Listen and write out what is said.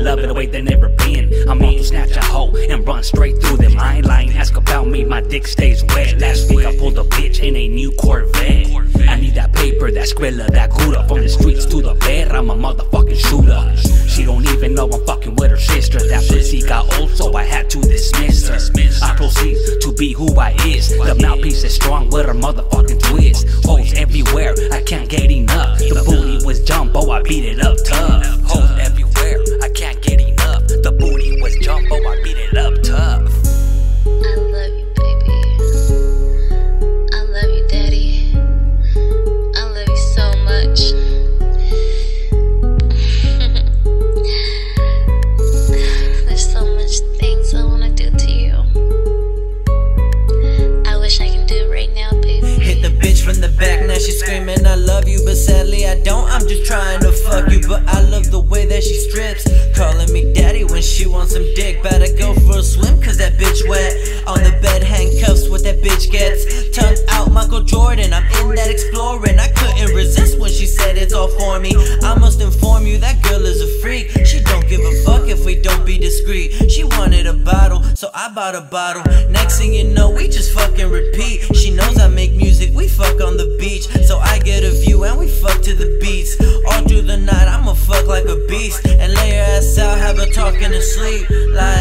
love in a way they never been. I'm on to snatch a hoe and run straight through them. I ain't lying, ask about me, my dick stays wet. Last week I pulled a bitch in a new Corvette. I need that paper, that squilla, that gouda. From the streets to the bed, I'm a motherfucking shooter. She don't even know I'm fucking with her sister. That pussy got old, so I had to dismiss her. I proceed to be who I is. The mouthpiece is strong with her motherfucking twist. Hoes everywhere, I can't get enough. The booty was jumbo, I beat it up tough. She screaming, I love you, but sadly I don't. I'm just trying to fuck you, but I love the way that she strips. Calling me daddy when she wants some dick. Better go for a swim, cause that bitch wet. On the bed, handcuffs, what that bitch gets. Tongue out, Michael Jordan, I'm in that exploring. I couldn't resist when she said it's all for me. I must inform you, that girl is a freak. She don't give a fuck if we don't be discreet. She wanted a bottle, so I bought a bottle. Next thing you know, we just fucking repeat. She to sleep. Like.